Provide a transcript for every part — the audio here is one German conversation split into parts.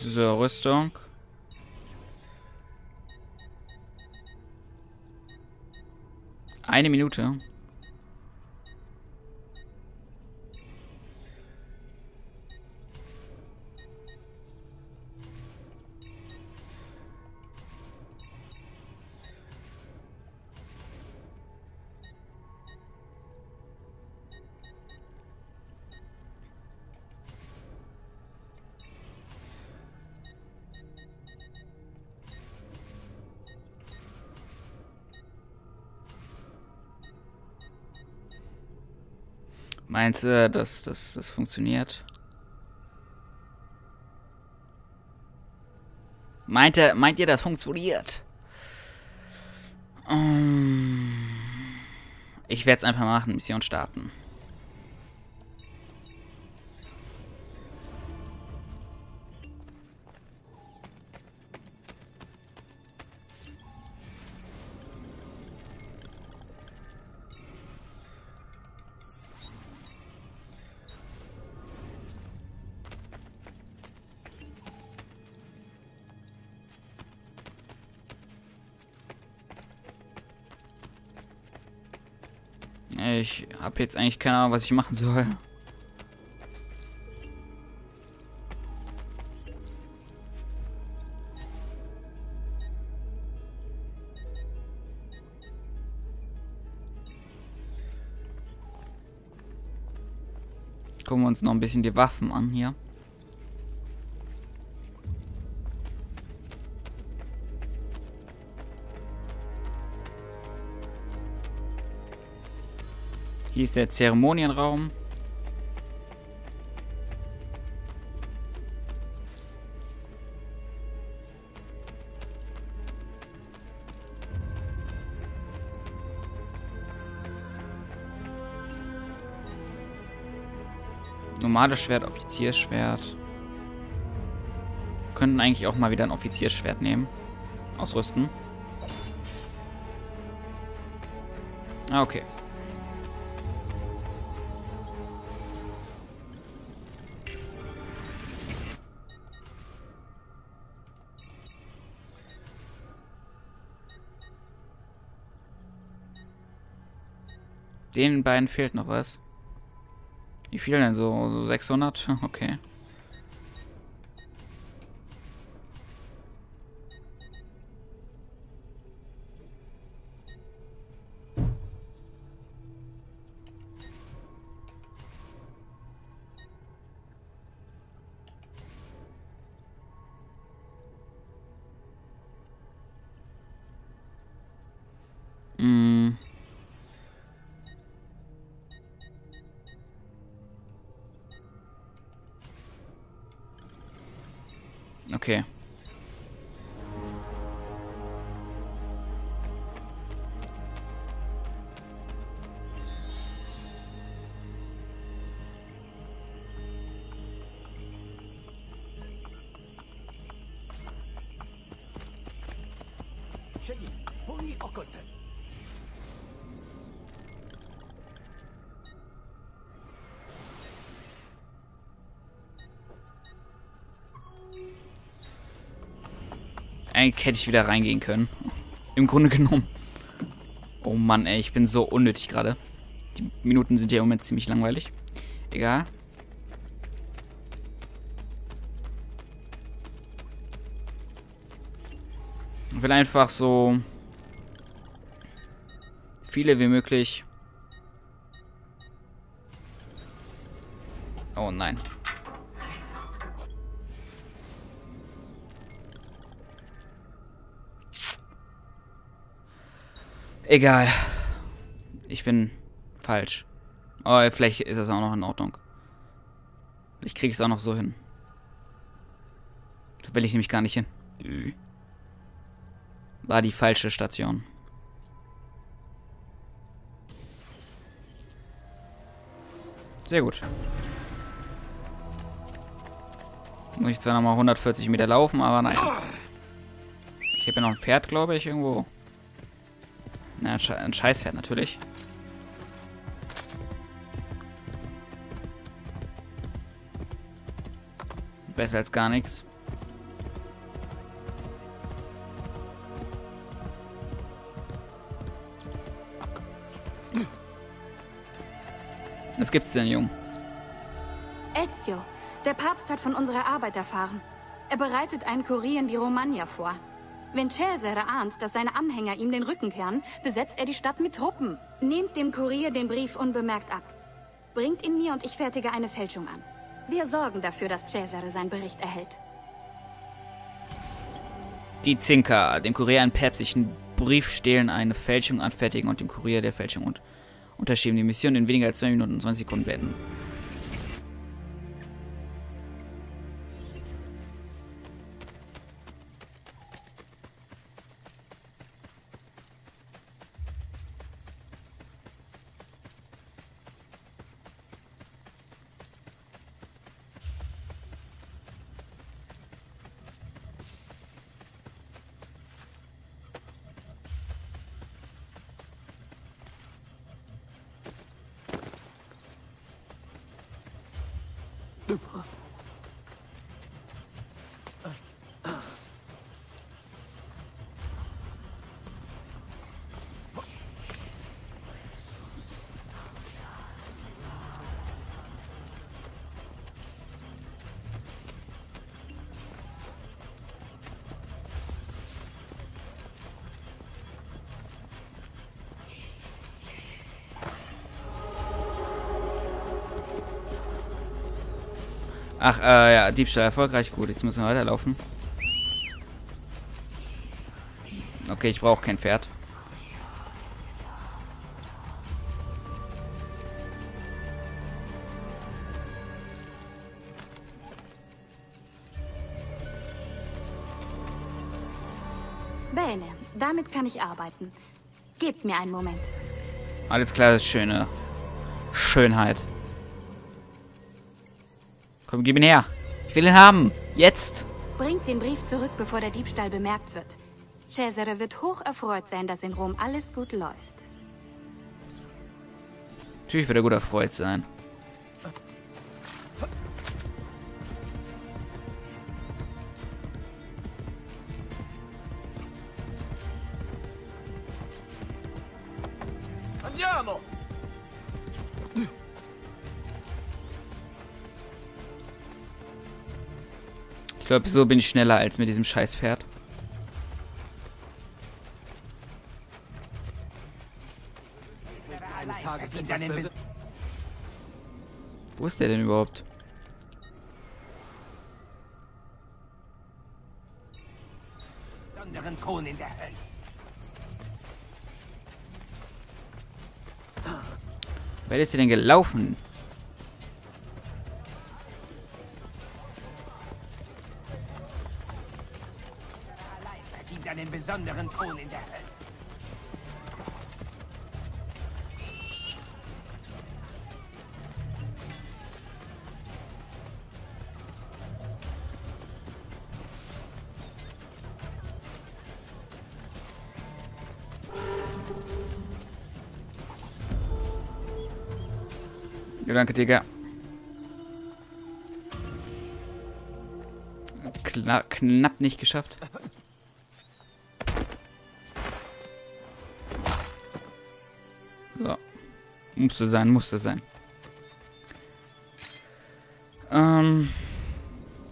Diese Rüstung. Eine Minute. Meinst du, dass das, funktioniert? Meint, er, meint ihr, das funktioniert? Ähm, ich werde es einfach machen, Mission starten. Ich habe jetzt eigentlich keine Ahnung, was ich machen soll. Gucken wir uns noch ein bisschen die Waffen an hier. Hier ist der Zeremonienraum. Normales Schwert, Offiziersschwert. Könnten eigentlich auch mal wieder ein Offiziersschwert nehmen. Ausrüsten. Ah, okay. Den beiden fehlt noch was. Wie viel denn? So, so 600? Okay. Okay. Eigentlich hätte ich wieder reingehen können. Im Grunde genommen. Oh Mann, ey, ich bin so unnötig gerade. Die Minuten sind ja im Moment ziemlich langweilig. Egal. Ich will einfach so viele wie möglich. Oh nein. Egal. Ich bin falsch. Aber vielleicht ist das auch noch in Ordnung. Ich kriege es auch noch so hin. Da will ich nämlich gar nicht hin. War die falsche Station. Sehr gut. Muss ich zwar nochmal 140 Meter laufen, aber naja. Ich habe ja noch ein Pferd, glaube ich, irgendwo. Na, ein Scheißpferd natürlich. Besser als gar nichts. Was gibt's denn, Jung? Ezio, der Papst hat von unserer Arbeit erfahren. Er bereitet einen Kurier in die Romagna vor. Wenn Cesare ahnt, dass seine Anhänger ihm den Rücken kehren, besetzt er die Stadt mit Truppen. Nehmt dem Kurier den Brief unbemerkt ab. Bringt ihn mir und ich fertige eine Fälschung an. Wir sorgen dafür, dass Cesare seinen Bericht erhält. Die Zinker, dem Kurier einen päpstlichen Brief stehlen, eine Fälschung anfertigen und dem Kurier der Fälschung und unterschieben die Mission in weniger als 2 Minuten und 20 Sekunden beenden. the Ach, äh, ja, Diebstahl erfolgreich. Gut, jetzt müssen wir weiterlaufen. Okay, ich brauche kein Pferd. Bene, damit kann ich arbeiten. Gebt mir einen Moment. Alles klar, das ist schöne Schönheit. Komm, gib ihn her. Ich will ihn haben. Jetzt. Bringt den Brief zurück, bevor der Diebstahl bemerkt wird. Cesare wird hoch erfreut sein, dass in Rom alles gut läuft. Natürlich wird er gut erfreut sein. Glaube, so bin ich schneller als mit diesem Scheißpferd. Wo ist der denn überhaupt? anderen Thron in der Hölle. Wer ist hier denn gelaufen? Besonderen Thron in der Hölle. Ja, danke, Digga. Kla knapp nicht geschafft. Musste sein, musste sein. Ähm,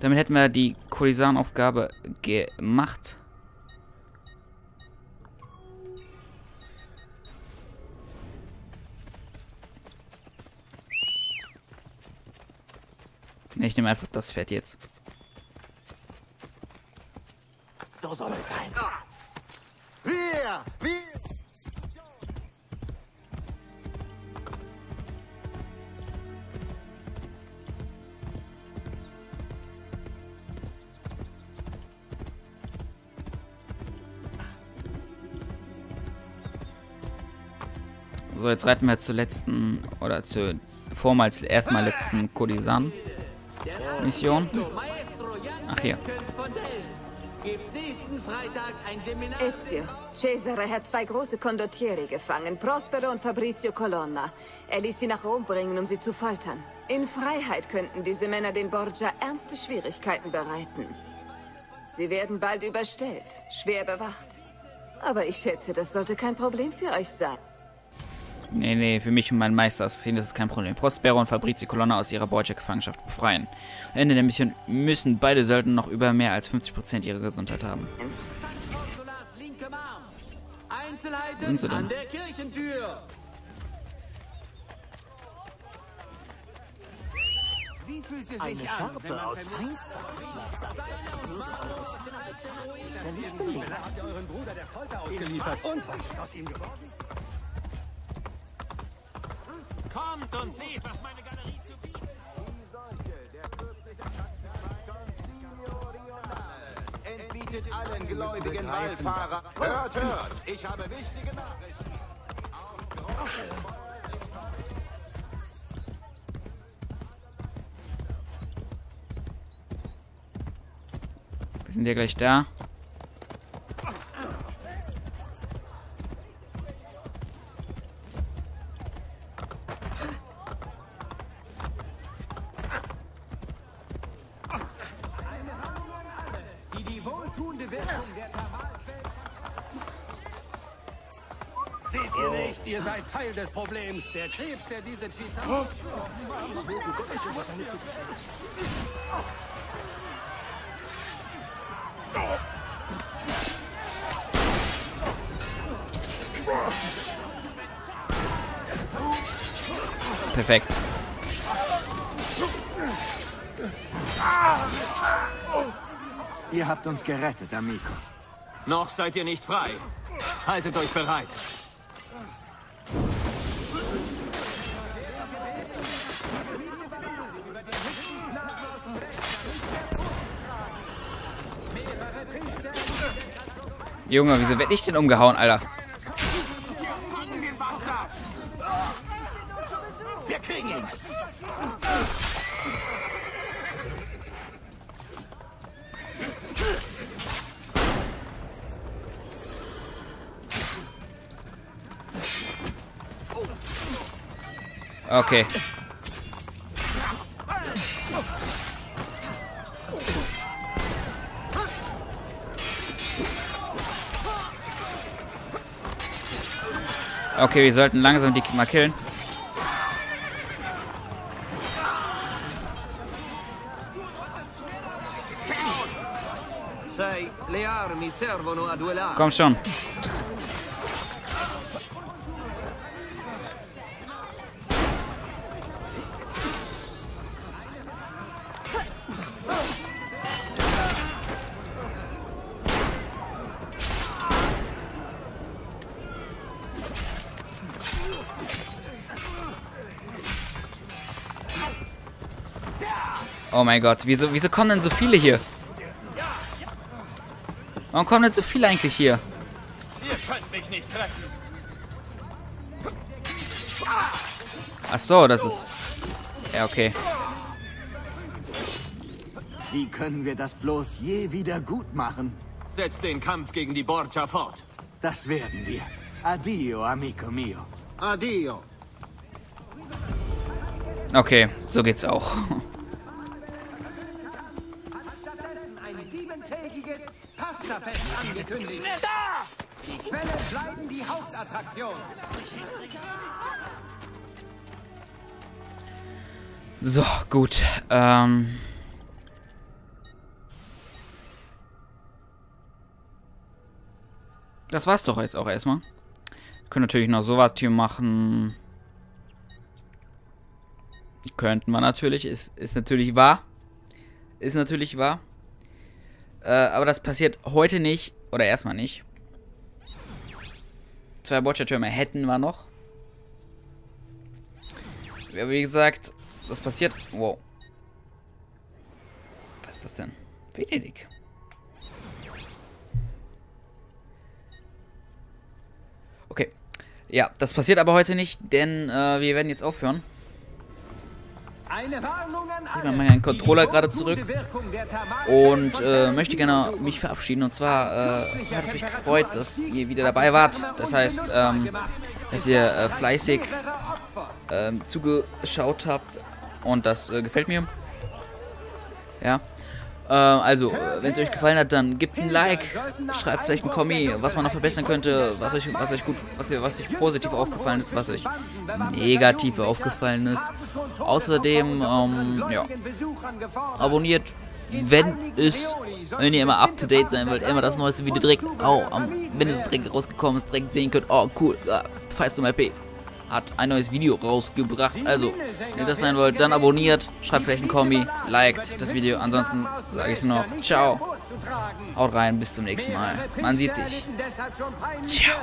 damit hätten wir die Kulisanaufgabe gemacht. Ich nehme einfach das Pferd jetzt. So soll es sein. Wir! Wir! Jetzt reiten wir zur letzten, oder zur vormals erstmal letzten Kolisan-Mission. Ach, hier. Ezio, Cesare hat zwei große Condottieri gefangen, Prospero und Fabrizio Colonna. Er ließ sie nach Rom bringen, um sie zu foltern. In Freiheit könnten diese Männer den Borgia ernste Schwierigkeiten bereiten. Sie werden bald überstellt, schwer bewacht. Aber ich schätze, das sollte kein Problem für euch sein. Nee, nee, für mich und meinen Meister Assassinen ist es kein Problem. Prospero und Fabrizio Colonna aus ihrer Borgia-Gefangenschaft befreien. Am Ende der Mission müssen beide Söldner noch über mehr als 50% ihrer Gesundheit haben. Fühlt es sich Eine wenn man aus feinster Habt ihr euren Bruder der Folter ausgeliefert? Und was ist aus ihm geworden? Kommt und seht, was meine Galerie zu bieten entbietet allen gläubigen Wallfahrer. Hört, hört, ich habe wichtige Nachrichten. Wir sind ja gleich da. Ihr seid Teil des Problems. Der Krebs, der diese Cheetah... Perfekt. Ihr habt uns gerettet, Amico. Noch seid ihr nicht frei. Haltet euch bereit. Junge, wieso werd ich denn umgehauen, Alter? Wir kriegen ihn. Okay. Okay, wir sollten langsam die mal killen. Komm schon. Oh mein Gott, wieso, wieso kommen denn so viele hier? Warum kommen denn so viele eigentlich hier? Ihr könnt mich nicht treffen. Ach so, das ist... Ja, okay. Wie können wir das bloß je wieder gut machen? Setzt den Kampf gegen die Borgia fort. Das werden wir. Addio, amico mio. Addio. Okay, so geht's auch. Pastafest angekündigt. Die Quelle bleiben die Hauptattraktion. So, gut. Ähm... Das war's doch jetzt auch erstmal. Wir können natürlich noch sowas hier machen. Könnten wir natürlich. Ist, ist natürlich wahr. Ist natürlich wahr. Äh, aber das passiert heute nicht. Oder erstmal nicht. Zwei Boccia-Türme hätten wir noch. Ja, wie gesagt, das passiert. Wow. Was ist das denn? Venedig. Okay. Ja, das passiert aber heute nicht, denn äh, wir werden jetzt aufhören. Ich mache meinen Controller gerade zurück Und äh, möchte gerne mich verabschieden. Und zwar äh, hat es mich gefreut, dass ihr wieder dabei wart. Das heißt, ähm, dass ihr äh, fleißig ähm, zugeschaut habt. Und das äh, gefällt mir. Ja. Äh, also, wenn es euch gefallen hat, dann gebt ein Like, schreibt vielleicht ein Kommi, was man noch verbessern könnte, was euch, was euch gut, was, was euch positiv aufgefallen ist, was euch negativ aufgefallen ist. Außerdem, ähm, ja, abonniert, wenn es, wenn ihr immer up to date sein wollt, immer das neueste Video direkt, oh, wenn es direkt rausgekommen ist, direkt sehen könnt, oh cool, ja, Feist um RP hat ein neues Video rausgebracht. Also, wenn ihr das sein wollt, dann abonniert, schreibt vielleicht ein Kommi, liked das Video. Ansonsten sage ich nur noch, ciao, haut rein, bis zum nächsten Mal. Man sieht sich. Ciao.